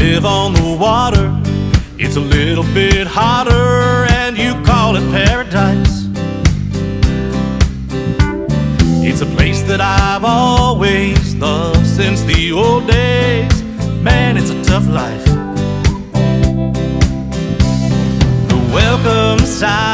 live on the water. It's a little bit hotter, and you call it paradise. It's a place that I've always loved since the old days. Man, it's a tough life. The welcome sign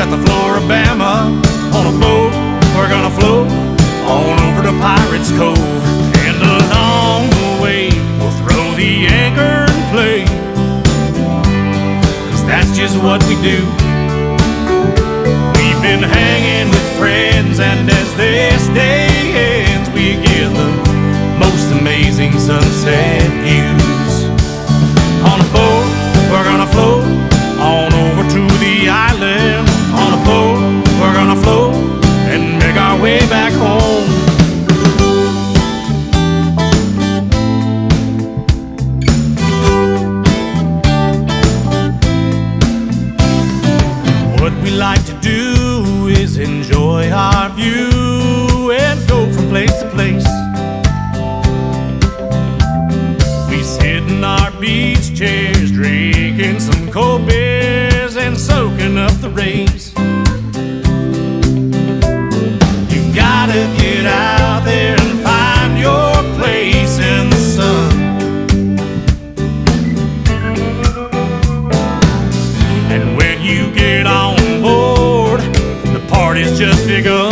at the Flora-Bama. On a boat, we're gonna float on over to Pirates Cove. And along the way, we'll throw the anchor and play. Cause that's just what we do. We've been hanging with friends, and as this day ends, we get the most amazing sunset back home. What we like to do is enjoy our view and go from place to place. We sit in our beach chairs, drinking some cold beers and soaking up the rays. Out there and find your place in the sun. And when you get on board, the party's just begun.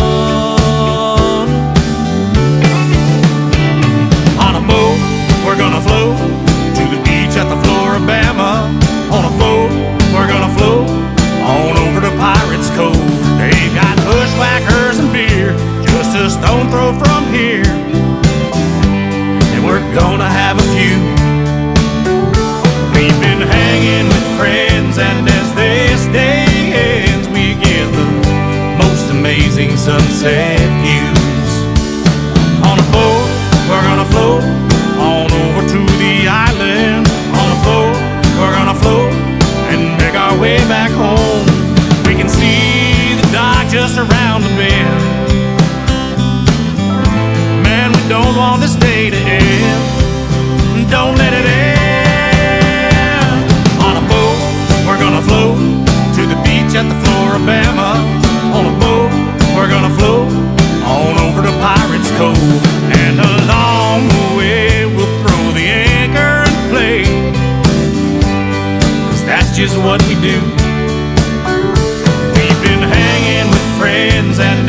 Throw from here. And we're gonna have a few. Don't want this day to end. Don't let it end. On a boat, we're gonna float to the beach at the Flora-Bama. On a boat, we're gonna float on over to Pirates Cove. And along the way, we'll throw the anchor and play. Cause that's just what we do. We've been hanging with friends and